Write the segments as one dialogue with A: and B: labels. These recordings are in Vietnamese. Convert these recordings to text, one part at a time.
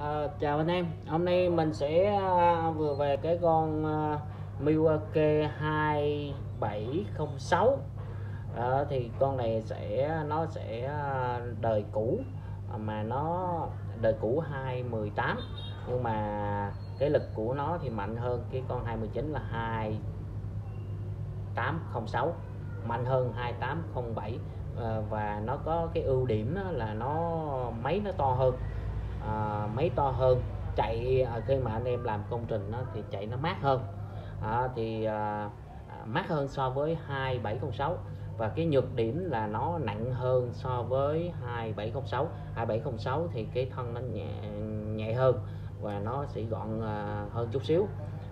A: À, chào anh em, hôm nay mình sẽ à, vừa về cái con à, Milwaukee 2706 à, thì con này sẽ nó sẽ đời cũ mà nó đời cũ 218 nhưng mà cái lực của nó thì mạnh hơn cái con 219 là 2806 mạnh hơn 2807 à, và nó có cái ưu điểm là nó máy nó to hơn à, máy to hơn chạy à, khi mà anh em làm công trình đó, thì chạy nó mát hơn. À, thì à, à mát hơn so với 2706 và cái nhược điểm là nó nặng hơn so với 2706 2706 thì cái thân nó nhẹ nhẹ hơn và nó sẽ gọn à, hơn chút xíu.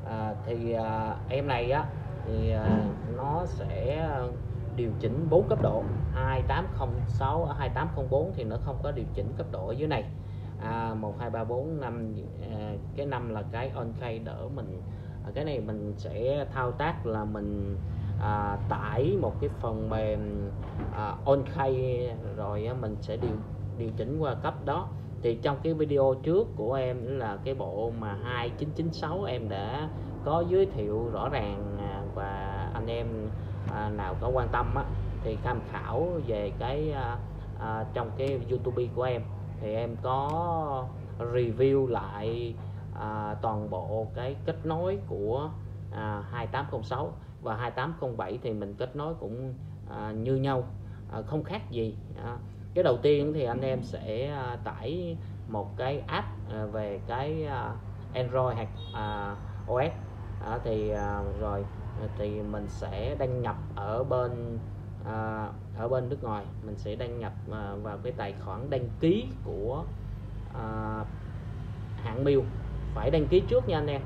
A: À, thì à, em này á thì à, nó sẽ điều chỉnh 4 cấp độ. 2806 ở 2804 thì nó không có điều chỉnh cấp độ ở dưới này à, 1 2 3 4 5 à, cái năm là cái on key đỡ mình. À, cái này mình sẽ thao tác là mình à, tải một cái phần mềm à, on key rồi à, mình sẽ điều điều chỉnh qua cấp đó. Thì trong cái video trước của em là cái bộ mà 2996 em đã có giới thiệu rõ ràng à, và anh em à, nào có quan tâm á, thì tham khảo về cái à, à, trong cái YouTube của em thì em có review lại à, toàn bộ cái kết nối của à, 2806 và 2807 thì mình kết nối cũng à, như nhau à, không khác gì à, cái đầu tiên thì anh em sẽ à, tải một cái app à, về cái à, Android hoặc à, OS à, thì à, rồi à, thì mình sẽ đăng nhập ở bên à, ở bên nước ngoài mình sẽ đăng nhập à, vào cái tài khoản đăng ký của à, hãng Miu. Phải đăng ký trước nha anh em.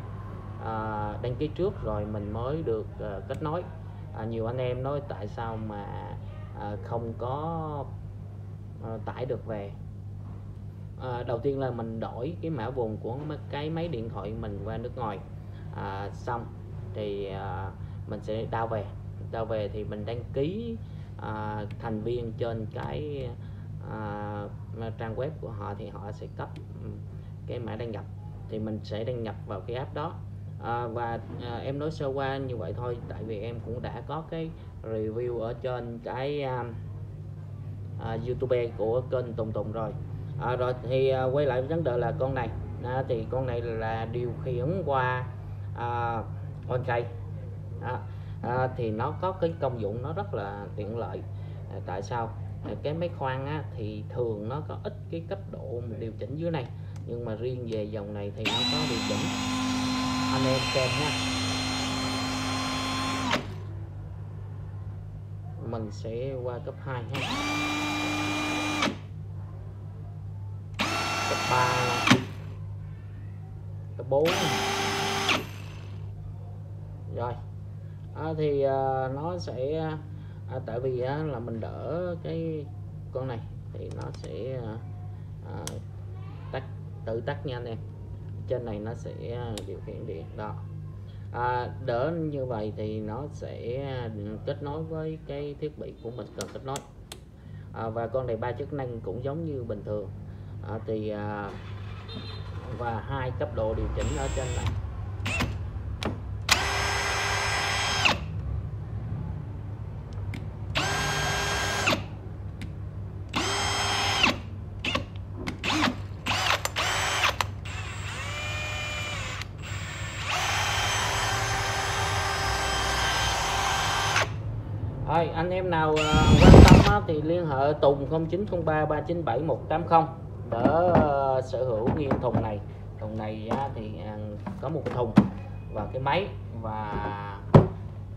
A: À, đăng ký trước rồi mình mới được à, kết nối. À, nhiều anh em nói tại sao mà à, không có à, tải được về. À, đầu tiên là mình đổi cái mã vùng của cái máy điện thoại mình qua nước ngoài. À, xong thì à, mình sẽ đao về ra về thì mình đăng ký à, thành viên trên cái à, trang web của họ thì họ sẽ cấp ừ, cái mã đăng nhập. Thì mình sẽ đăng nhập vào cái app đó. À, và à, em nói sơ qua như vậy thôi tại vì em cũng đã có cái review ở trên cái à, à, YouTube của kênh Tùng Tùng rồi. À, rồi thì à, quay lại vấn đề là con này. À, thì con này là điều khiển qua à, on cây à, à, thì nó có cái công dụng nó rất là tiện lợi. À, tại sao? À, cái máy khoan á, thì thường nó có ít cái cấp độ điều chỉnh dưới này nhưng mà riêng về dòng này thì nó có điều chỉnh. Anh em xem nha. Mình sẽ qua cấp 2 ha. Cấp 3 cấp 4 rồi à, thì à, nó sẽ à, tại vì là mình đỡ cái con này thì nó sẽ à, tắt tự tắt nha anh em. Trên này nó sẽ à, điều khiển điện đó. À, đỡ như vậy thì nó sẽ kết nối với cái thiết bị của mình cần kết nối. À, và con này ba chức năng cũng giống như bình thường. À, thì à, và hai cấp độ điều chỉnh ở trên này. Rồi, anh em nào uh, quan tâm á, thì liên hệ Tùng 0903 397 180 để uh, sở hữu nguyên thùng này. Thùng này á, thì uh, có một thùng và cái máy và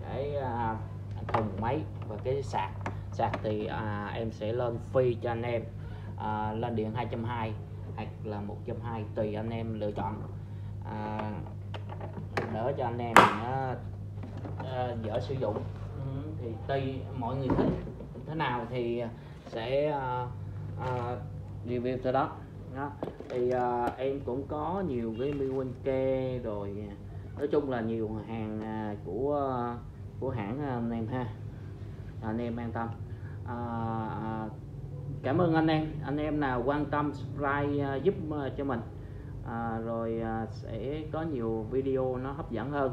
A: cái uh, thùng máy và cái sạc. Sạc thì uh, em sẽ lên phi cho anh em uh, lên điện 220 hoặc là 120 tùy anh em lựa chọn. Uh, đỡ cho anh em uh, uh, dễ sử dụng ừ, thì tùy mọi người thích. Thế nào thì à, sẽ uh, uh, review cho đó. Đó. Thì uh, em cũng có nhiều cái Milwaukee rồi nói chung là nhiều hàng uh, của uh, của hãng anh em ha. Anh em an tâm. Uh, uh, cảm ơn anh em. Anh em nào quan tâm subscribe uh, giúp uh, cho mình. À, rồi uh, sẽ có nhiều video nó hấp dẫn hơn.